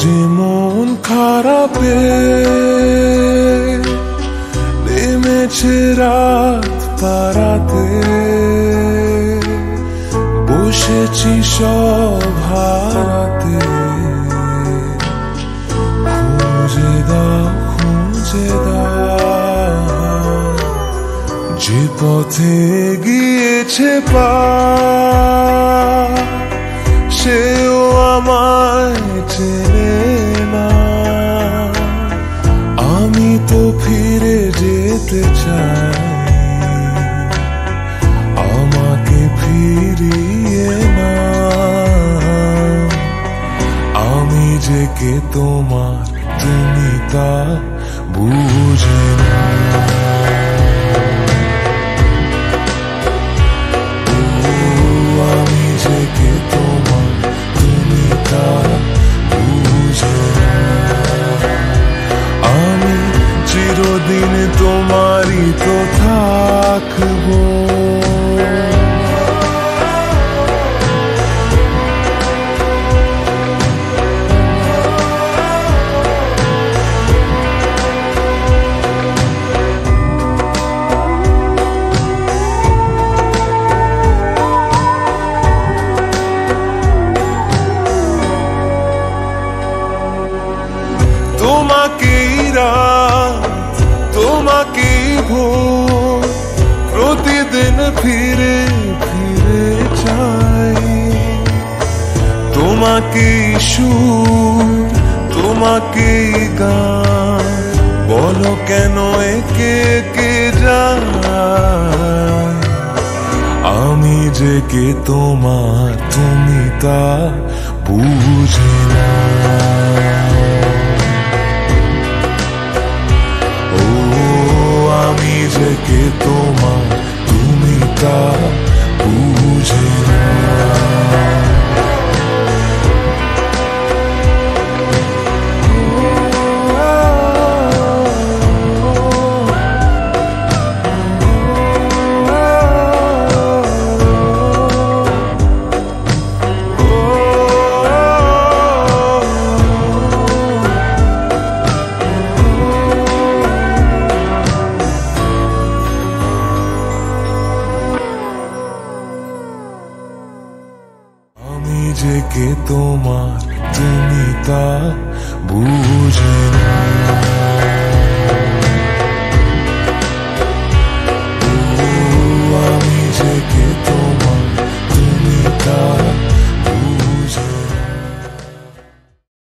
যে মন খারাপে নেমেছে রাত পারাতে বসেছি সব খুঁজে দাও খুঁজে দাও। যে পথে গিয়েছে পা, সেও আমার আমাকে ফিরিয়ে না আমি যে তোমার তুমি তা বুঝে না। তোমাকেই রাত তোমাকেই ভোর, প্রতিদিন ফিরে ফিরে চাই। তোমাকেই সুর তোমাকেই গান, বলো কেন একে একে যায়? আমি যে কে তোমার, তুমি তা বুঝে না যে কে তোমার তুমি তা বুঝে না আমি যে কে তোমার তুমি তা বুঝে না।